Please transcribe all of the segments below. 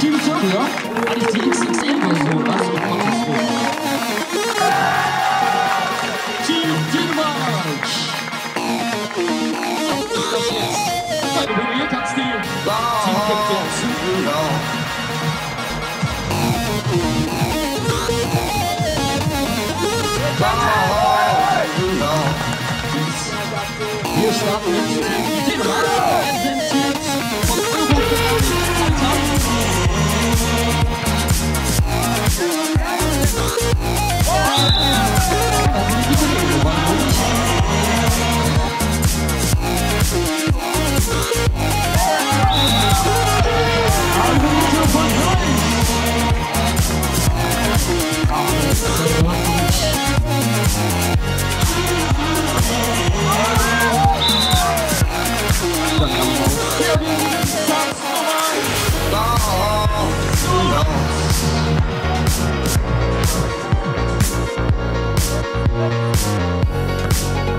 Tim Sylvia and his team Six Angles will also participate. Team Dinmarch! Tak börjar kastningen. Team Cocktails.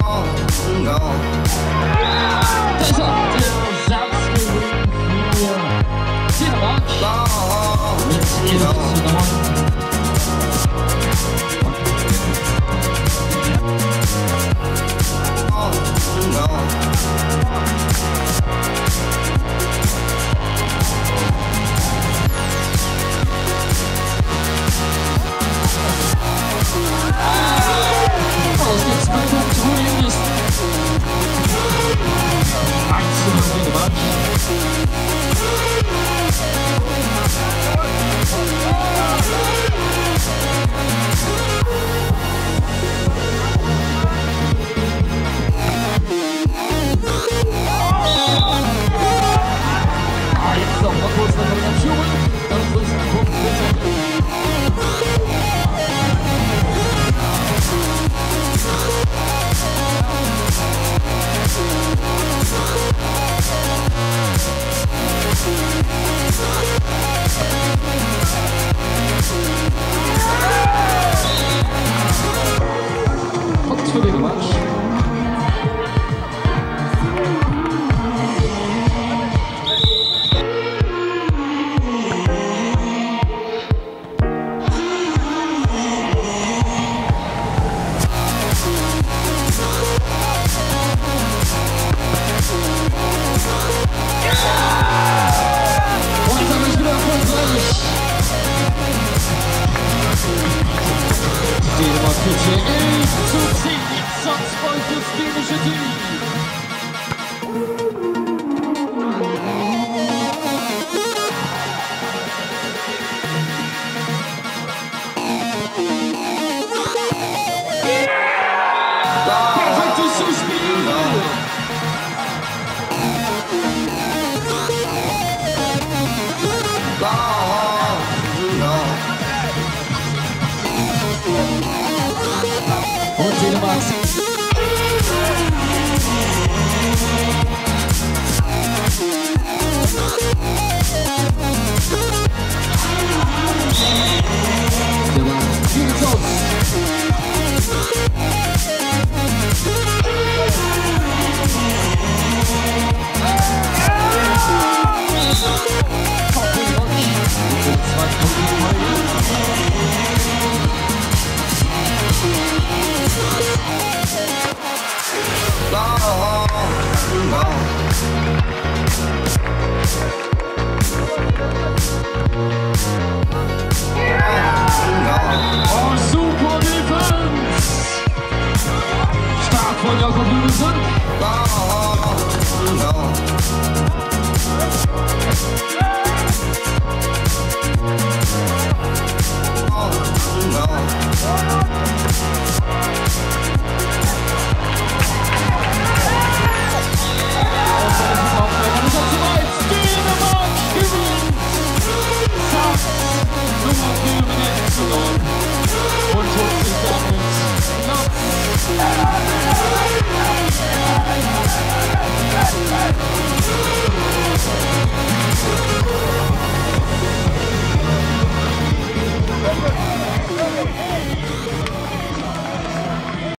Oh, no. Rodrigo Martins.